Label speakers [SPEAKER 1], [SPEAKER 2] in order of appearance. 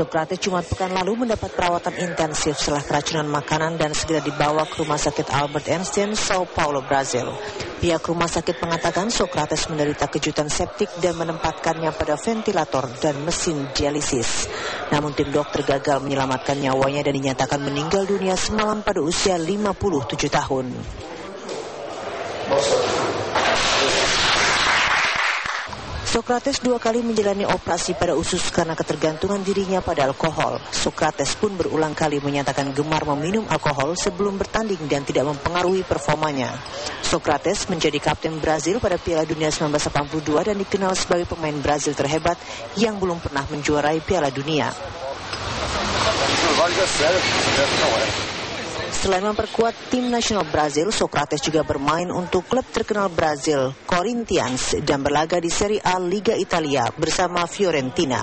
[SPEAKER 1] Socrates Jumat pekan lalu mendapat perawatan intensif setelah keracunan makanan dan segera dibawa ke Rumah Sakit Albert Einstein, Sao Paulo, Brazil. Pihak rumah sakit mengatakan Socrates menderita kejutan septik dan menempatkannya pada ventilator dan mesin dialisis. Namun tim dokter gagal menyelamatkan nyawanya dan dinyatakan meninggal dunia semalam pada usia 57 tahun. Socrates dua kali menjalani operasi pada usus karena ketergantungan dirinya pada alkohol. Socrates pun berulang kali menyatakan gemar meminum alkohol sebelum bertanding dan tidak mempengaruhi performanya. Socrates menjadi kapten Brazil pada Piala Dunia 1982 dan dikenal sebagai pemain Brazil terhebat yang belum pernah menjuarai Piala Dunia. Selain memperkuat tim nasional Brazil, Socrates juga bermain untuk klub terkenal Brazil, Corinthians, dan berlaga di Serie A Liga Italia bersama Fiorentina.